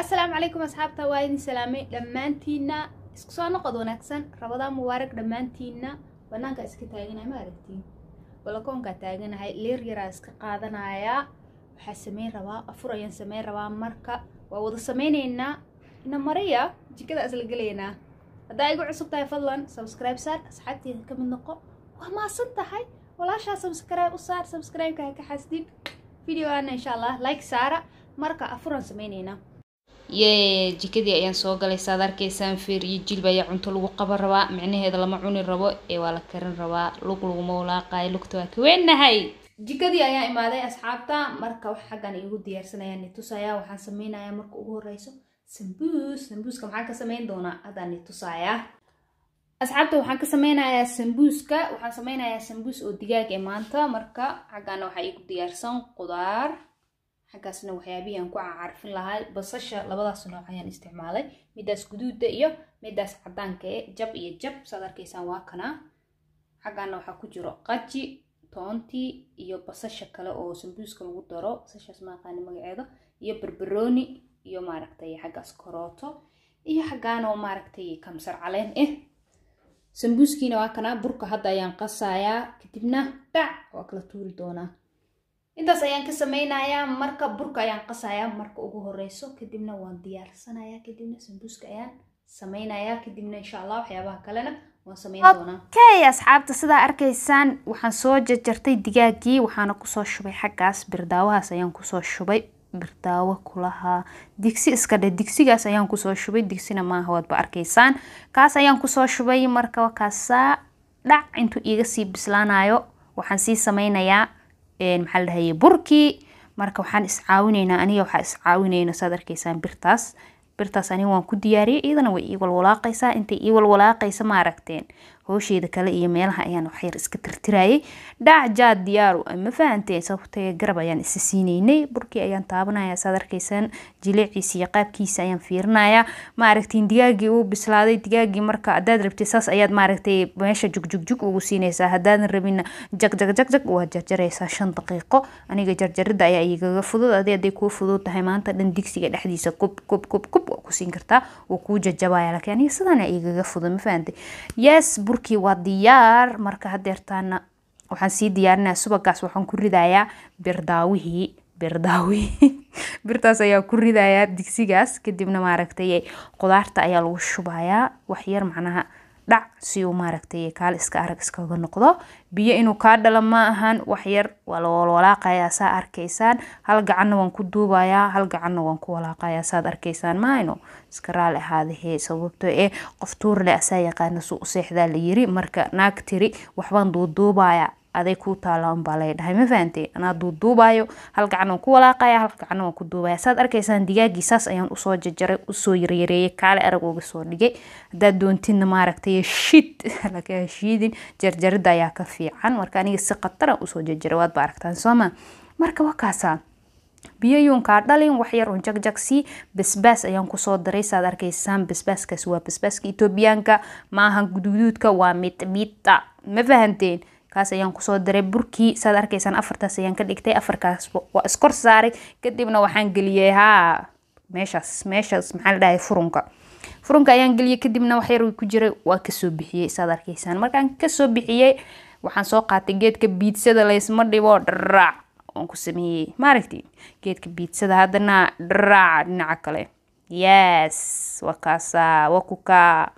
asalaamu calaykum asxaabta waa idin salaamay. Dhammaantiina isku soo noqod wanaagsan. Rabadaan mubaarak dhammaantiina banaanka iska taaganahay ma aragtiin balakoonkaa taaganahay leer yaraa iska qaadanayaa. Waxaa sameyn rabaa afur ayaan sameyn rabaa marka. Waa wada sameyneynaa ina mariya jikada isla gelaynaa haddaa igu cusub tahay fadlan subscribe saar asxaabteeda ka mid noqo. Waa maasan tahay. Walaashaa subscribe u saar subscribe-ka ha ka xasdin. Videoana insha allah like saara. Marka afuraan sameyneynaa yee jikadii ayaan soo galay saad arkaysaan feer iyo jilba ayaa cunto lagu qaban rabaa micnaheeda lama cuni rabo ee waa la karin rabaa lug laguma walaaqaayo lugta waa ka weenahay jikadii ayaa imaaday asxaabta marka wax xaggan iigu diyaarsanaya nitusaya waxaan sameynayaa marka ugu horeyso sambuus sambuuska maxaan ka sameyn doonaa haddaan nitusayaa. Asxaabta waxaan ka sameynayaa sambuuska waxaan sameynayaa sambuus oo digaag ee maanta marka xaggaana waxaa iigu diyaarsan qudaar xaggaasna waxyaabihii aan ku cacarfin lahay basasha labadaas nooc ayaan isticmaalay. Midaas guduuda iyo midaas cadaanka ee jab iyo jab saad arkaysaan waa kana. Xaggaana waxaa ku jiro qaji toontii iyo basasha kale oo sambuuska lagu daro. Basashaas ma aqaani magaceeda iyo barbarooni iyo maaragtay xaggaas korooto iyo xaggaanoo maaragtay kamsar caleen ah sambuuskiina waa kana. Burka hadda ayaan qasayaa. Kadibna dhac waa kala tuuri doonaa intaas ayaan ka sameynayaa marka burka ayaan qasayaa marka ugu horeyso kadibna waan diyaarsanayaa kadibna sambuuska ayaan sameynayaa kadibna insha allah waxyaabaha kalena okay asxaabta sidaa arkaysaan waxaan soo jarjartay digaagii waxaana ku soo shubay xaggaas birdaawahaas ayaan ku soo shubay birdaawo kulahaa digsi iska dhe digsigaas ayaan ku soo shubay digsina maaha waadba arkaysaan. Kaas ayaan ku soo shubay marka kaasaa dhac intuu iiga sii bislaanayo waxaan sii sameynayaa maxaa la dhahaye burkii marka waxaan iscaawinaynaa aniga waxaa iscaawinayna saad arkaysaan birtaas. Birtaas aniga waan ku diyaariyay iyadana way ii walwalaaqaysaa. Intay ii walwalaaqaysa ma aragteen howsheeda kale iyo meelaha ayaan waxyar iska tirtirayay dhac jaad diyaaru ma fahanteen sababtee garab ayaan isa siinaynay? Burkii ayaan taabanaya saad arkaysaan jileeciisa iyo qaabkiisa ayaan fiirinayaa. Ma aragtiin digaagii uu bislaaday digaagii marka haddaad rabtid saas ayaad maaragtay meesha jugjugjug ugu siinaysaa. Haddaadan rabina jag jag jag jag waad jarjaraysaa shan daqiiqo. Aniga jarjarida ayaa igaga fudud adi hadday kuu fudud tahay maanta dhan digsiga dhexdiisa kub kub kub kub waa ku siin kartaa wuu kuu jajabaya laakiin aniga sidaan igaga fudud ma fahantay yes burkii waa diyaar. Marka hadeertaana waxaan sii diyaarinaya subagaas waxaan ku ridayaa birdaawihii birdaawi. Birtaas ayaa ku ridayaa digsigaas kadibna maaragtay qudaarta ayaa lagu shubayaa. Waxyar macnaha dhac si uu maaragtay kaal iska arag iskaga noqdo. Biyo inuu kaa dhalo ma ahan waxyar waa la walwalaaqayaa saa arkaysaan. Hal gacanna waan ku duubayaa hal gacanna waan ku walaaqayaa saad arkaysaan. Mahayno iska raali ahaadahee sababto ee qof tuurle asaa yaqaana suu u seexdaa la yiri. Marka naag tiri waxbaan duuduubayaa aday kuu taala unbaa ma fahantay anaa duuduubaayo hal gacan waan ku walaaqaya hal gacanna waan ku duubaya saad arkaysaan digaagii saas ayaan u soo jajaray u soo yaryareeyay kaale arag uga soo dhigay. Haddaad doontidna maaragtay shid laga shiidin jarjarida ayaa ka fiican. Marka aniga si khatara u soo jajaray waad aragtaan sooma marka wakaasaa biyayuunkaa dhalin waxyar un jagjagsii basbaas ayaan ku soo daray. Saad arkaysaan basbaaskaas waa basbaaska etoobiyaanka maaha guduuduudka waa midmida ma fahanteen kaas ayaan ku soo daray burkii saad arkaysaan afartaas ayaan ka dhigtay afarkaas waa iskor saaray. Kadibna waxaan geliyey haa meeshaas meeshaas maxaa la dhahay furunka. Furunka ayaan geliyey kadibna waxyar ku jiray waa ka soo bixiyey saad arkaysaan markaan ka soo bixiyey waxaan soo qaatay geedka biidsada laysma dhibo dharaac waan ku sameeyey maaragti geedka biidsada haddana dharaac dhinaca kale yes waa kaasaa waa kukaa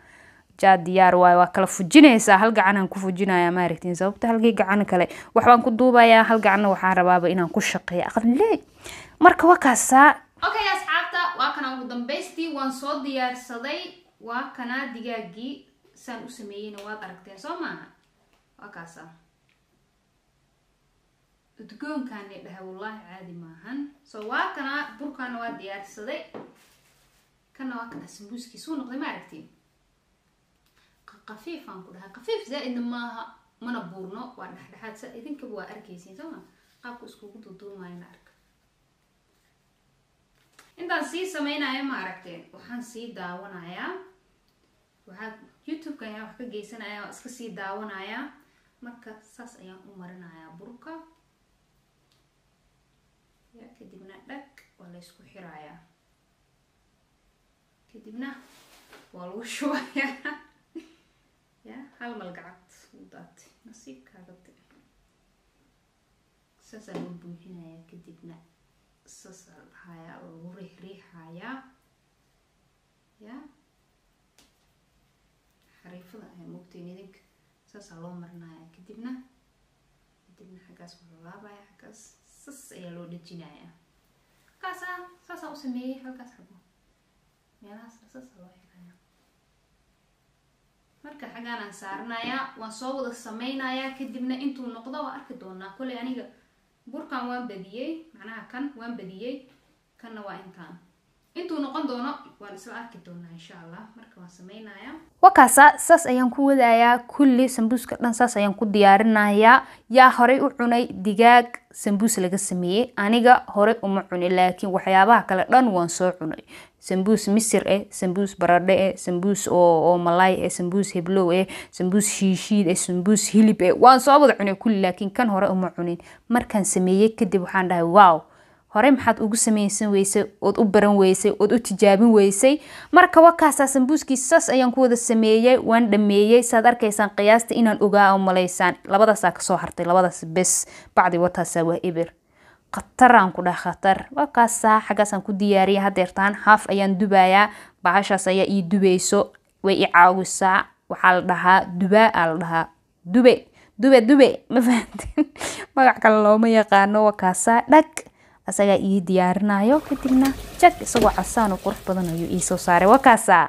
jaa diyaar waayo waa kala fujinaysaa hal gacanaan ku fujinaya maaragtiin sababta halkii gacan kale waxbaan ku duubayaa hal gacanna waxaan rabaaba inaan ku shaqeeyo aqle marka waa kaasaa. Okay asxaabta waa kana ugu dambaystii waan soo diyaarsaday waa kana digaagii saan u sameeyeyna waad aragteen soo maaha? Waa kaasaa. Udgoonkaani dhahay wallaahi caadi maahan. So waa kana burkaana waa diyaarsaday kana waa kana sambuuskiisuu noqday ma qafiif aan ku dhahay qafiif zaa-idna maaha mana buurno waa dhexdhexaad. Sa idinkaba waa arkaysiin sooma qaabku iskugu duduumayana arka intaan sii sameynaya ma aragteen. Waxaan sii daawanayaa. Waxaa youtube-ka ayaan wax ka geysanaya waa iska sii daawanayaa. Marka saas ayaan u marinayaa burka. Ya kadibna dhag waa la ysku xirayaa. Kadibna waa lagu shubayaa ya hal malgacad u daatay nasiibkaaga de saasaa loo buuxinayaa kadibna saasaa dhahayaa lagu riixriixayaa ya xariifada ahay moogteen idinka saasaa loo marinayaa kadibna kadibna xaggaas waa la laabaya xaggaas sas ayaa loo dhejinayaa halkaasaa saasaa u sameeyey halkaas xabo meelahaas saasaa loo xiraya marka xaggaanaan saaranayaa waan soo wada sameynayaa kadibna intuu noqdo waa arki doonaa koley aniga burkan waan badiyey macnaha kan waan badiyey kanna waa intaan intuu noqon doono waan isla arki doonaa insha allah marka waan sameynayaa wakaasa saas ayaan ku wadayaa kulli sambuuska dhan saas ayaan ku diyaarinayaa yaa horey u cunay digaag sambuus laga sameeyey. Aniga horey uma cuni laakiin waxyaabaha kale dhan waan soo cunay. Sambuus misir eh sambuus baradhe eh sambuus oo malaay eh sambuus heblow eh sambuus shiishiid eh sambuus hilib eh waan soo wada cunay kulli laakiin kan hore uma cunin. Markaan sameeyey kadib waxaan dhahay wow horey maxaad ugu sameysan weysay ood u baran weysay ood u tijaabin weysay. Marka wakaasaa sambuuskii saas ayaan ku wada sameeyey waan dhameeyey saad arkaysaan qiyaasta inaan ogaa oo malaysaan. Labadaasaa ka soo hartay labadaas bes bacdi wataasaa waa eber khataraan ku dhah khatar wakaasaa xaggaasaan ku diyaariyay hadeertaan haaf ayaan dubayaa bahashaas ayaa ii dubayso way i caawisaa. Waxaa la dhahaa dubaa aa la dhahaa. Dube dube dube. Ma fahantin magac kale looma yaqaano. Wakaasaa dhag asagaa ii diyaarinayo kadibna jag isagoo casaan qurux badan ayuu iisoo saaray. Wakaasaa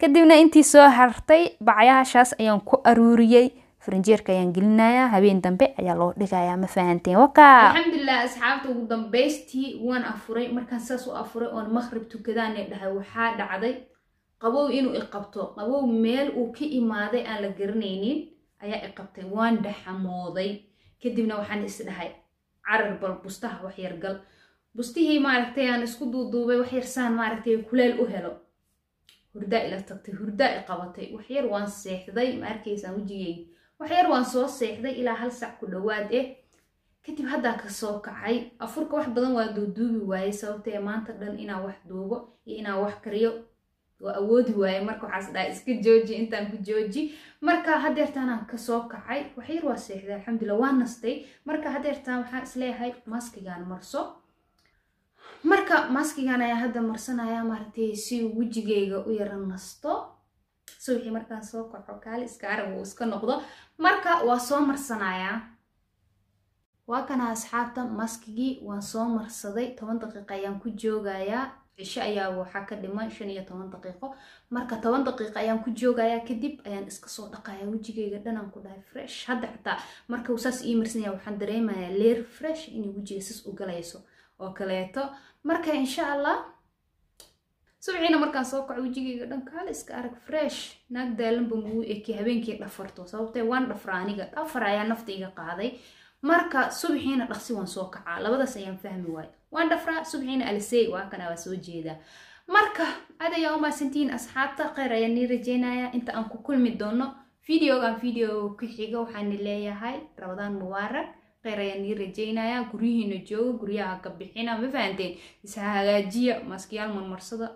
kadibna intii soo hartay bacyaashaas ayaan ku aruuriyey. Farinjeerka ayaan gelinayaa habeen dambe ayaa loo dhigayaa ma fahanteen? Wakaa alxamdulilah asxaabta ugu dambaystii waan afuray. Markaan saas u afuray oon maqrib tukadaane dhahay waxaa dhacday qabow inuu iqabto qabow meel uu ka imaaday aan la garanaynin ayaa iqabtay waan dhaxamooday. Kadibna waxaan is dhahay carar bal bustaha wax yar gal. Bustihii maaragtay aan isku duuduubay wax yar saan maaragtay kuleel u helo. Hurdaa ila tagtay hurdaa i qabatay. Wax yar waan seexday ma arkaysaan wejigeyga wax yar waan soo seexday ilaa hal sac ku dhowaad eh. Kadib haddaa ka soo kacay afurka wax badan waa duuduubi waayey sababtee maanta dhan inaan wax duubo iyo inaan wax kariyo waa awoodi waaye marka waxaas dhaha iska jooji intaan ku jooji. Marka hadeertaanaan ka soo kacay wax yar waa seexday alxamdulilah waa nastay. Marka hadeertaan waxaan is leeyahay maskigaan marso. Marka maskigan ayaa hadda marsanaya maaragtay si wejigeyga u yara nasto. Subaxii markaan soo kaco kaali iska arag uu iska noqdo. Marka waa soo marsanayaa. Waa kana asxaabta maskigii waan soo marsaday. Toban daqiiqa ayaan ku joogayaa cisho ayaa waxaa ka dhiman shan iyo toban daqiiqo. Marka toban daqiiqa ayaan ku joogayaa kadib ayaan iska soo dhaqayaa wejigeyga dhanaan ku dhahay fresh. Hadda xataa marka uu saas ii waxaan dareemayaa leer fresh inay wejiga sas u galayso. Oo kaleeto. Marka insha allah subciina markaan soo kaco wejigeyga dhan kaale iska arag fresh. Naag daalanba muu eki habeenkii dhafarto. Sababtee waan dhafra aniga. Dhafar ayaa nafta iga qaaday. Marka subxiina dhaqsi waan soo kacaa. Labadaas ayaan fahmi waayo waan dhafraa subxiina alisey waa kana waa soo jeedaa marka aad ayaa u mahadsantihiin asxaabta kheyr ayaan nii rajeynayaa inta aan ku kulmi doono videogan video ku xiga waxaani leeyahay. Rabadaan mubaarak kheyr ayaan nii rajeynayaa guryihiina jooga guryaha ka bixina ma fahanteen? Isa hagaajiya maskiyaal marmarsada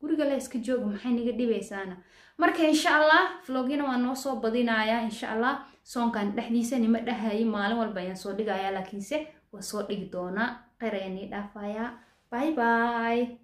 guriga le iska jooga maxay niga dhibaysaana? Marka insha allah vlogina waa noo soo badinayaa insha allah soonkan dhexdiisa nima dhahayi maalin walba ayaan soo dhigayaa laakiinse waa soo dhigi doonaa nii dhaafayaa bye bye